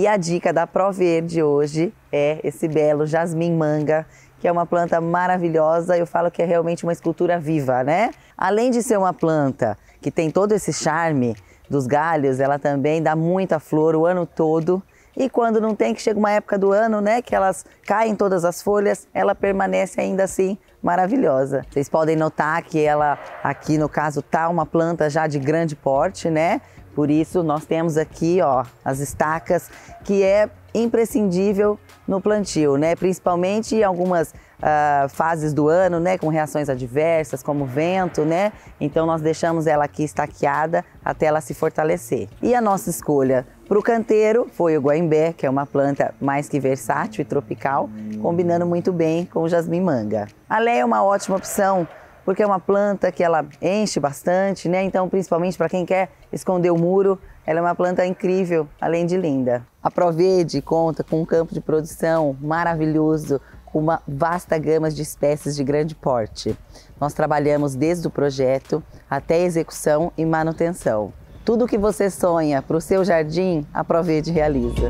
E a dica da Proverde hoje é esse belo jasmim manga, que é uma planta maravilhosa. Eu falo que é realmente uma escultura viva, né? Além de ser uma planta que tem todo esse charme dos galhos, ela também dá muita flor o ano todo. E quando não tem, que chega uma época do ano, né, que elas caem todas as folhas, ela permanece ainda assim maravilhosa. Vocês podem notar que ela aqui no caso tá uma planta já de grande porte, né? Por isso nós temos aqui, ó, as estacas que é imprescindível no plantio, né? Principalmente em algumas uh, fases do ano, né? Com reações adversas, como vento, né? Então nós deixamos ela aqui estaqueada até ela se fortalecer. E a nossa escolha para o canteiro foi o guaimbé, que é uma planta mais que versátil e tropical, combinando muito bem com o jasmim manga. A lé é uma ótima opção porque é uma planta que ela enche bastante, né? Então, principalmente para quem quer esconder o muro, ela é uma planta incrível, além de linda. A Provede conta com um campo de produção maravilhoso, com uma vasta gama de espécies de grande porte. Nós trabalhamos desde o projeto até a execução e manutenção. Tudo o que você sonha para o seu jardim, a Provede realiza.